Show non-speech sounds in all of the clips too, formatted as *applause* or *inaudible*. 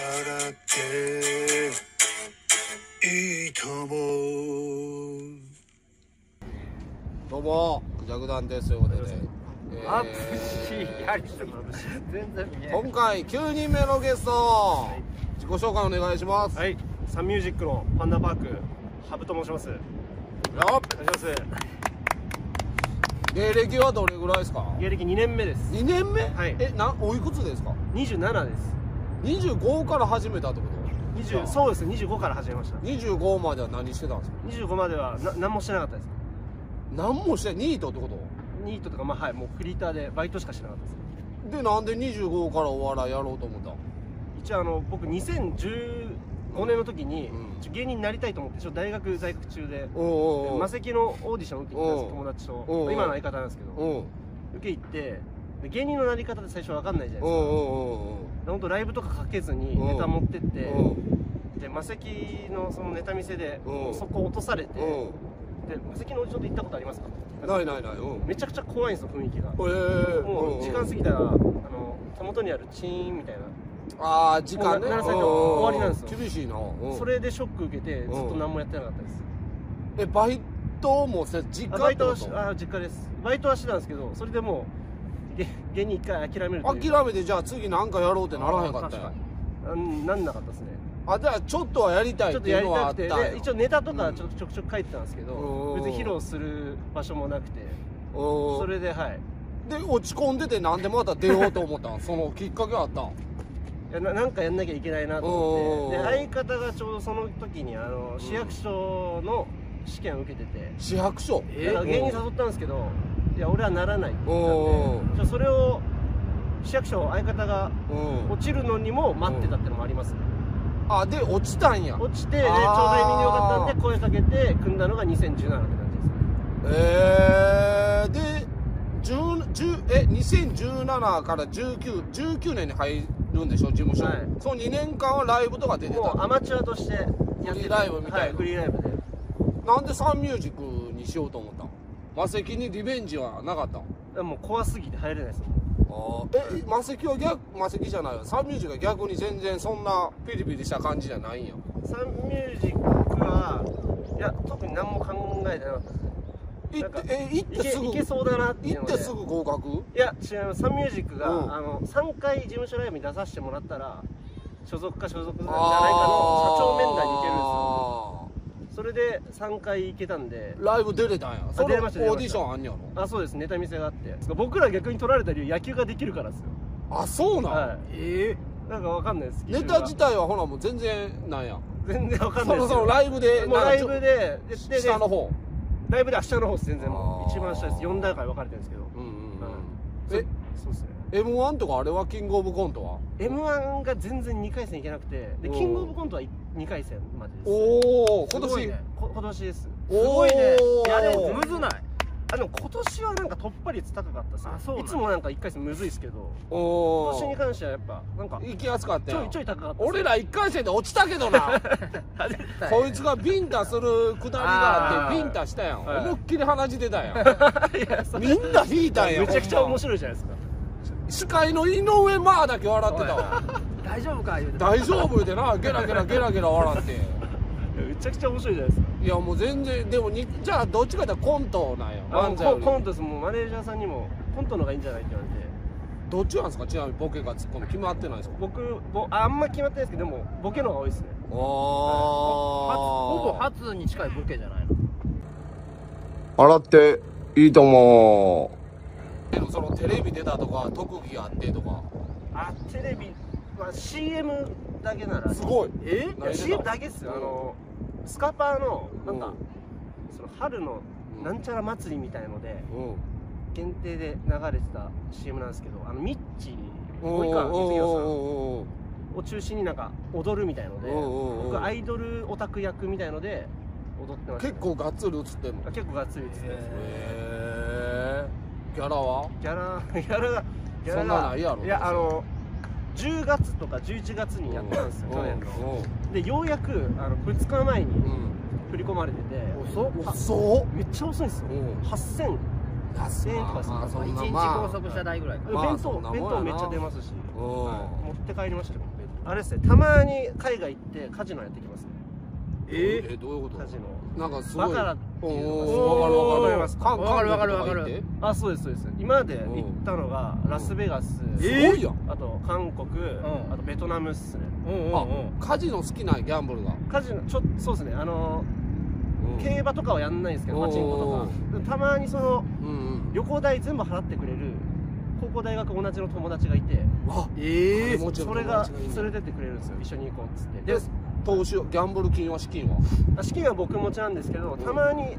笑っていいと思う。どうもクジャク団です。ということで、えーあいや全然見えない今回9人目のゲスト自己紹介お願いします、はい。サンミュージックのパンダパークハブと申します。およ願いします。芸歴はどれぐらいですか？芸歴2年目です。2年目、はい。えなおいくつですか？27です25から始めたってこ20そうです25から始めました。と25までは何してたんですか？25まではな何もしてなかったです。何もしてニートってこと？ニートとかまあはいもうフリーターでバイトしかしてなかったです。でなんで25からお笑いやろうと思った？一応あの僕2015年の時に、うん。芸人になりたいと思って大学在学中でマセキのオーディション受けてたんですうん友達うんと今の相方なんですけど。う。ん受け行ってで芸人のなり方って最初わかんないじゃないですか本当ライブとかかけずにうん。ネタ持ってってうん。でマセキのそのネタ見せでうん。そこ落とされてでうマセキのオーディションで行ったことありますか？んないないない。うん。めちゃくちゃ怖いんですよ雰囲気が。えー。もう時間過ぎたらあの手元にあるチーンみたいな。ああ時間ね。もう7歳で終わりなんですよ。厳しいな、うん。それでショック受けてずっと何もやってなかったです。えバイトもせ実あバイトはあ実家です。バイトはしてたんですけどそれでもうげ芸人一回諦める諦めてじゃあ次なんかやろうってならへんかったんや。あなんなんなかったですね。あじゃあちょっとはやりたいちょっとっていうのはやりたくてあったんやで一応ネタとかちょちょくちょく書いてたんですけどうん。別に披露する場所もなくてうん。それではい。で落ち込んでてなんでまた出ようと思ったん？*laughs* そのきっかけあったん？いやななんかやんなきゃいけないなと思って。うんで相方がちょうどその時にあの市役所の試験を受けてて。市役所？だから芸人誘ったんですけどいや俺はならない。って言うんったんでじゃあそれを市役所相方がうん。落ちるのにも待ってたってのもあります。ねあで落ちたんや。落ちてでちょうどタイミング良かったんで声かけて組んだのが2017って感じですね。えー、で10 10え2017から1919年に入るんでしょ事務所、はい。その2年間はライブとか出てた。もうアマチュアとしてやってフリーライブみたいな。はい、フリーライブで。なんでサンミュージックにしようと思ったんマセキにリベンジはなかったんでもう怖すぎて入れないです。あーえマセキは逆マセキじゃないわ。サンミュージックは逆に全然そんなピリピリした感じじゃないんや。サンミュージックはいや特に何も考えてなかった。ってえ行ってすぐ？いけそうだなって行ってすぐ合格？いや違いますサンミュージックが、うん。あの3回事務所ライブに出させてもらったら所属か所属じゃないかの社長面談に行けるんですよそれで3回行けたんで。ライブ出れたんや。それオ出れました出れました。ーディションあんやろ？あそうです。ネタ見せがあって。僕ら逆に取られた理由野球ができるからですよ。あそうなん、はい。えなんかわかんないですネタ自体はほらもう全然なんや。全然わかんないですよ。そのライブでもうライブでででで下の方。ライブでは下の方です全然もう。一番下です。4段階分かれてるんですけど。うんうんうん。ええ？そうですね m 1とかあれはキングオブコントは？M 1が全然2回戦いけなくてでうんキングオブコントは2回戦までです。おお今年。ね。こ今年です。すごいね。いやでもむずない。あでも今年はなんか突破率高かったですねいつもなんか1回戦むずいですけど。今年に関してはやっぱなんか行きやすかったよ。ちょいちょい高かった俺ら一回戦で落ちたけどな。*laughs* こいつがビンタするくだりがあってビンタしたやん。はい。思いっきり鼻血出たやん。*laughs* みんな引いたん。やめちゃくちゃ面い白いじゃないですか司会の井上まあだけ笑ってたわ。*laughs* 大丈夫か言うて。大丈夫でなゲラゲラゲラゲラ笑って。*laughs* めちゃくちゃ面白いじゃないですか。いやもう全然でもにじゃあどっちかって言ったらコントなんやあ漫才ココントです。もうマネージャーさんにもコントの方がいいんじゃないって言われて。どっちなんですか？ちなみにボケかツッコミ決まってないですか？僕ぼああんま決まってないですけどでもボケの方が多いですね。あ初ほぼ初に近いボケじゃないの？洗っていいと思うでもそのテレビ出たとか特技あってとか。あテレビは CM だけならすごい。え？いや CM だけっすよ。あのスカパーのなんかうん。その春のうん。なんちゃら祭りみたいのでうん。限定で流れてた CM なんですけどあのミッチお及川光弘さんおを中心になんか踊るみたいのでうん。うん。うん。僕アイドルオタク役みたいので踊ってました結構がっつり映ってんの？あ結構がっつりですねへえギャラは？ギャラ *laughs* ギャラがギャラそんながないやろいやあの10月とか11月にやったんですよ去年の。でようやくあの2日前にうん。振り込まれてて。うん遅っ。めっちゃ遅いんですよ。うん。8000安円とかするまあそん一日なまあ高速車代ぐらいかまあ弁当弁当めっちゃ出ますし、うん。はい。持って帰りましたよ弁あれですねたまに海外行ってカジノやってきますね。え？えどういうこと？カジノ。なんかすごい。バカラっていうのがうんわかるわかる。わかりますかわかるわかるわかる。あそうですそうです。今まで行ったのがラスベガス、すごいやん。あと韓国、あとベトナムっすね。あうんカジノ好きなギャンブルが。カジノちょそうですね。あの競馬とかはやんないんですけどパチンコとか。たまにそのうんうん。旅行代全部払ってくれる高校大学同じの友達がいて。それが連れてってくれるんですよ。一緒に行こうっつって。でで投資ギャンブル金は資金は？資金は僕持ちなんですけどたまに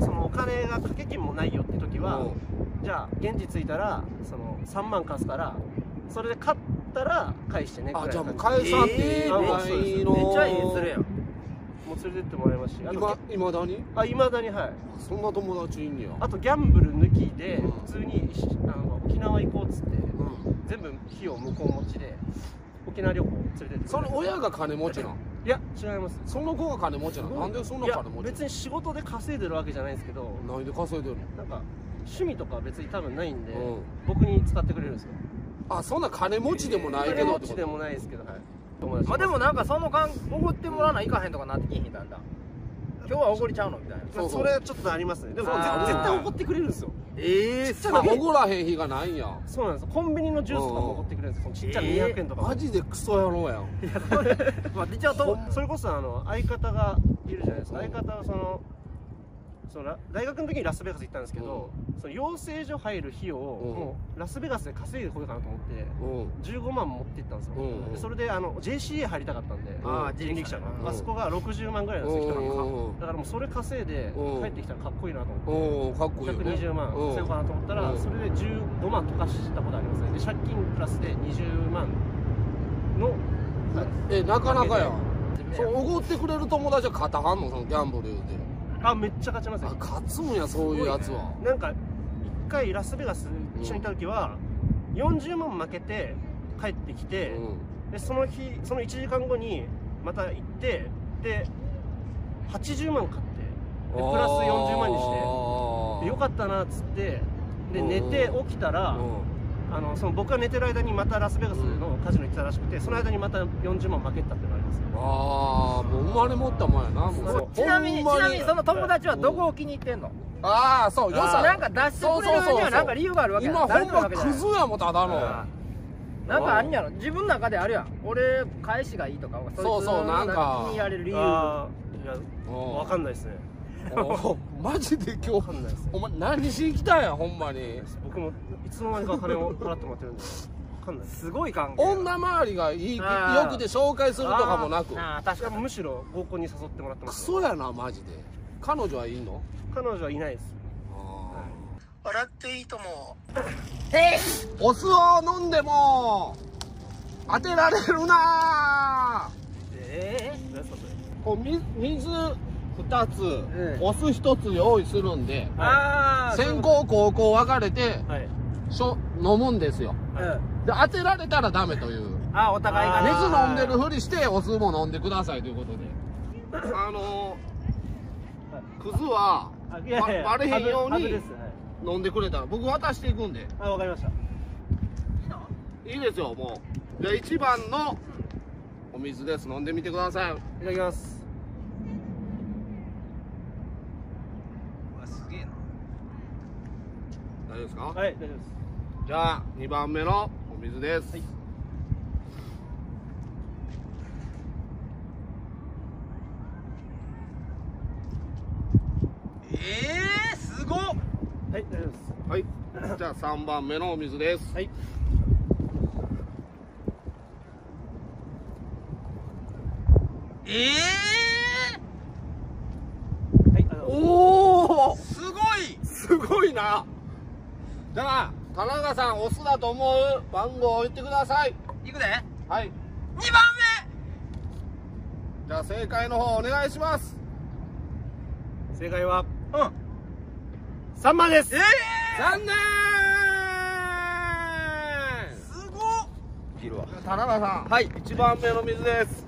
そのお金が掛け金もないよって時はじゃあ現地着いたらその3万貸すからそれで勝ったら返してねくらいなあじ。ゃあもう感返さんでいいえーぐらいの？めっちゃいいそれやん。じもう連れてってもらいますしいまだに？あいまだにはい。そんな友達いんねや。あとギャンブル抜きでうん。普通にあの沖縄行こうっつってうん。全部費用向こう持ちで沖縄旅行連れてってくれるその親が金持ちなん？いや違います。その子が金持ちなん？なんでそんな金持ち別に仕事で稼いでるわけじゃないんですけど。なんで稼いでるの？なんか趣味とか別に多分ないんで、うん。僕に使ってくれるんですよ。あそんな金持ちでもないけ金どってこと？持ちでもないですけどはい。まあでもなんかその間おごってもらわないかへんとかなってきひんだんだ今日はおごりちゃうの？みたいな。まあそれはちょっとありますね。でも絶対怒ってくれるんですよ。ええあおごらへん日がないん。やそうなんです。よコンビニのジュースとかも怒ってくれるんですよ。ちっちゃな200円とか。も、マジでクソ野郎やん。まあ一応とそれこそあの相方がいるじゃないですか。相方はそのそのラ大学の時にラスベガス行ったんですけど、その養成所入る費用をうん。もうラスベガスで稼いでこようかなと思ってうん。15万持って行ったんですよ、うん。でそれであの JCA 入りたかったんで、人力車が、うん。あそこが60万ぐらいなんですよ、一人うん。だからもうそれ稼いでうん。帰ってきたらかっこいいなと思って、うん。かっこいいよね。120万うん。せようかなと思ったら、うん。それで15万溶かしたことありますねで借金プラスで20万のえなかなかや。おごってくれる友達は勝たはんの？そのギャンブル言うてあめっちゃ勝ちますよ。あ勝つんやそういうやつは。なんか一回ラスベガス一緒にいた時は40万負けて帰ってきて、うん。でその日その1時間後にまた行ってで80万買ってでプラス40万にしてでよかったなっつってでうん。寝て起きたら、あのその僕が寝てる間にまたラスベガスのカジノ行ってたらしくてその間にまた40万負けたっていうのがありますああもう生まれ持ったもんやなもう。ちなみにちなみにその友達はどこを気に入ってんの？ああそうよさ。なんか出してくれるにはなんか理由があるわけや。今誰ほんまクズやもんただの。なんかあるんやろ？自分の中であるやん。俺返しがいいとかそうそうなんか。気に入られる理由。いやうんわかんないですね。おマジで今わ日お前何しに来たんやほんまに。僕もいつの間にか金を払ってもらってるんで。わかんないです。すごい関係女周りがいいよくて紹介するとかもなく。ああ確かにむしろ合コンに誘ってもらってクます、ね、ソやなマジで。彼女はいいの？彼女はいないです。笑っていいともお酢を飲んでも当てられるなえ何ですかそれこうみ水2つ、ん。お酢1つ用意するんでー、ああ先行後攻分かれてはい。しょ飲むんですよ。うん。で当てられたらダメという。あお互いがね。水飲んでるふりしてお酢も飲んでくださいということで。あのー、クズはバレへんように飲んでくれた。ら僕渡していくんで。あわかりました。いいですよもう。じゃあ1番のお水です。飲んでみてください。いただきます大丈夫ですか、はい大丈夫です。じゃあ2番目のお水です、はい。ええー、すごっ！はい大丈夫です。はい。じゃあ3番目のお水です。はい。ええはいおおー、すごい！すごいなじゃあ田中さんオスだと思う番号を言ってください。いくで？はい。2番じゃあ正解の方お願いします。正解は目うん。3番です。え残念！えー、すごっ！切るわ。田中さん。はい1番目の水です。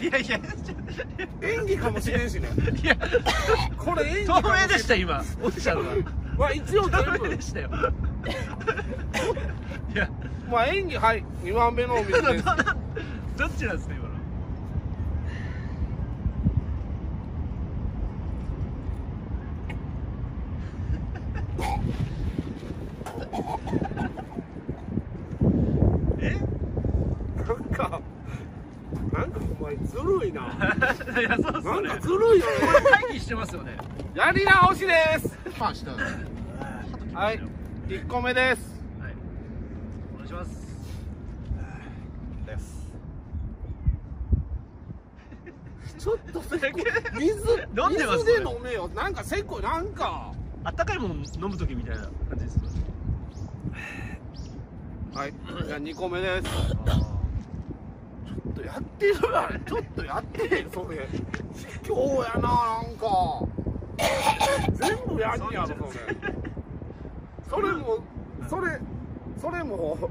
*laughs* いやいや演技かもしれんしね。いやこれ演技透明でした今。おっしゃるがまあ一応全部でしたよ。いや。まあ演技はい。2番目のお水です。*laughs* どっちなんですか今のえなんかなんかお前ずるいないやそうっすなんよねかずるいよね。これ会議してますよね。やり直しです。まあしたはい。1個目です。はい。お願いします。です。ちょっとせっこ *laughs* 水飲んでます？水で飲めよ。なんかせっこい。なんか。あったかいもの飲む時みたいな感じですはいじゃあ2個目ですやってるやん。ちょっとやってそれ。今日やななんか。全部やんやろそれ。それもそれそれも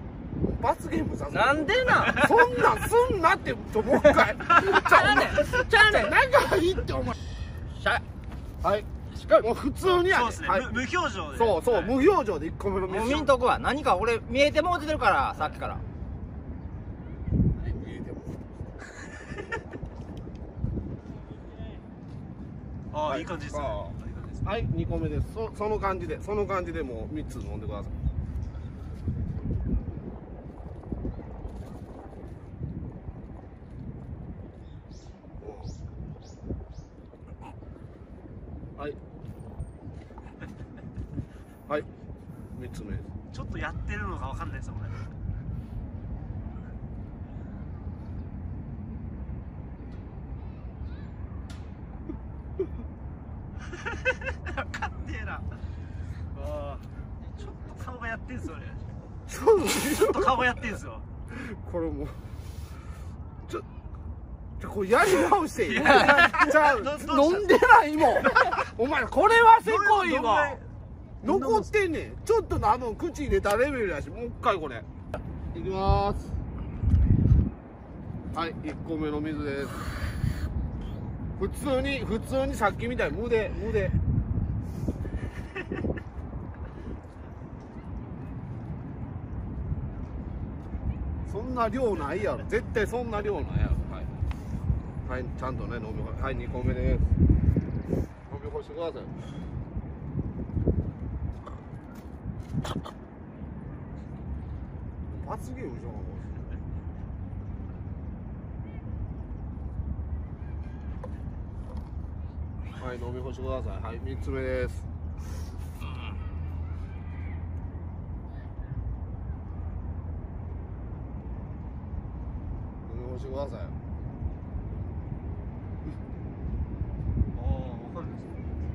罰ゲームさせるなんでな？んそんなんすんなってちょもう一回。ちゃうねちゃうね仲いいってお前。しゃはい。もう普通にやそうですね、はい。無無表情で。そうそう、はい。無表情で1個目のもう見んとこは。何か俺見えてもうてるからさっきからああ。いい感じですね。はい2個目です。そその感じでその感じでもう3つ飲んでください。はい。はい。3つ目。ちょっとやってるのかわかんないですよこれわかんねえなああちょっと顔がやってんすよねちょっちょっと顔がやってんすよとこれも。うちょちょこれやり直していい？じゃあ飲んでないもん。*laughs* お前これはせこいわ。い残ってんねん。ちょっと多分口入れたレベルやしもう一回これ。いきまーす。はい1個目の水です。普通に普通にさっきみたい。に無で無でな量ないやろ。絶対そんな量ないやろ。はい、はい、ちゃんとね飲み干はい2個目です。飲み干してください。罰ゲームじゃんもうはい飲み干してください。はい3つ目です飲み干してくださいああわかるんですねケ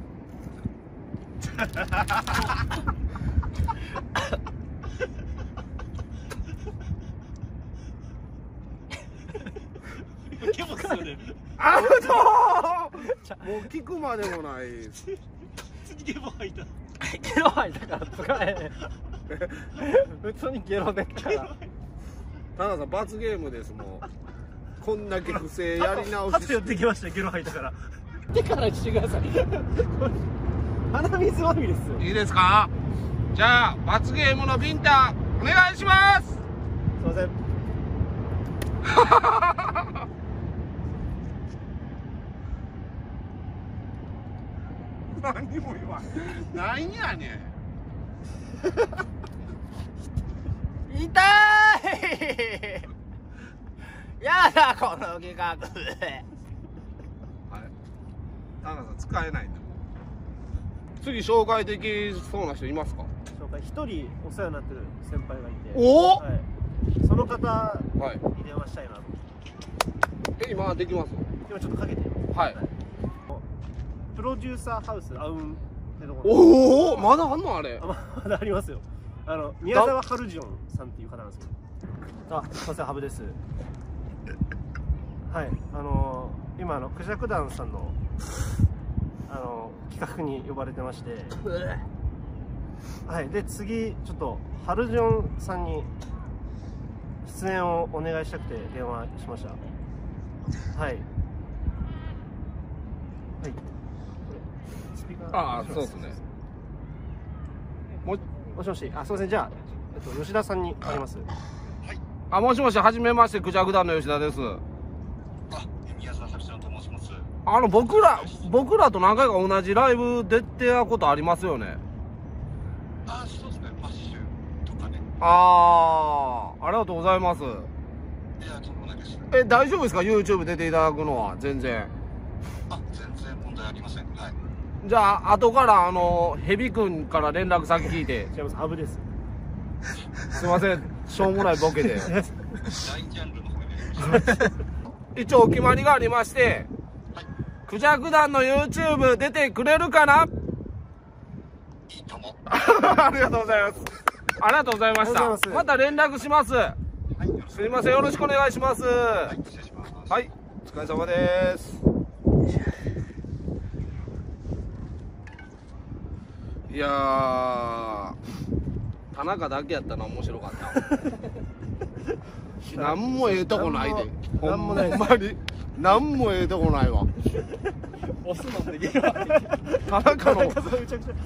ボですよねアウトもう聞くまでもない。次ケボ吐いた。ゲロ吐いた。から使え普通にゲロ出た。から田中さん罰ゲームですもうこんだけ不正やり直し初寄ってきました。ゲロ吐いた。から手からしてください鼻水まみれですよ。いいですか？じゃあ罰ゲームのビンタお願いします。すいません。*laughs* 何も言わん。何やねん。痛い！やだこの企画。はい田中さん使えないん次紹介できそうな人いますか？紹介一人お世話になってる先輩がいて。おはい、その方はい。に電話したいなと。え今できます？今ちょっとかけて。はい。プロデューサーハウスアウンってところ。おおまだあんのあれ？あままだありますよ。あの宮沢ハルジョンさんっていう方なんですけどあすいませんハブです。はい。あの今あのクジャク団さんのあの企画に呼ばれてまして。はい。で次ちょっとハルジョンさんに出演をお願いしたくて電話しました。はい。はい。スピーカああそうですね。ももしもし。あすいません。じゃあ、えっと、吉田さんにあります。あもしもしはじめましてクジャク団の吉田ですあ宮沢作ちゃんと申しますあの僕ら僕らと何回か同じライブ出てたことありますよね。あそうですね。マッシュとかね。ああありがとうございます。いやとんでもないです。え大丈夫ですか？YouTube 出ていただくのは。全然。あ全然問題ありません。はい。じゃあ後からあのヘビ君から連絡先聞いて。違います。ハブです。すいません。しょうもないボケで。*laughs* 大ジャンルの方で。*laughs* 一応お決まりがありまして。はいクジャク団の YouTube 出てくれるかな？いいとも。*laughs* ありがとうございます。ありがとうございましありがとうございままた連絡します。はい。すいません。よろしくお願いします。はい。失礼します。はい、お疲れ様です。いやー、田中だけやったな、面白かった。*laughs* なんもええとこないで。ほなんもないんまに。なんもええとこないわ。押すのってゲロ。田中の、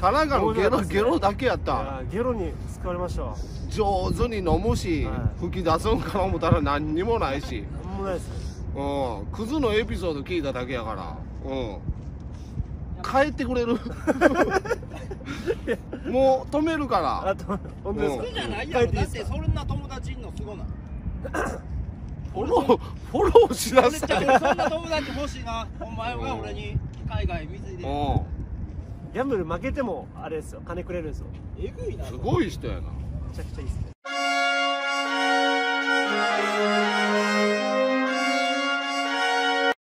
田中のゲロ、ゲロだけやった。ゲロに救われましたわ。上手に飲むしは、吹き出すんかな思ったら何にもないし。なんもないです。うん、クズのエピソード聞いただけやから、うん、帰ってくれる。もう止めるから。あと本当ですか？うん。じゃないやろ。だってそんな友達いんのすごないフォローフォローしなさい。そんな友達欲しいな。お前が俺に海外水いでうギャンブル負けてもあれですよ。金くれるんですよ。えぐいな。んすごい人やな。めちゃくちゃいいですね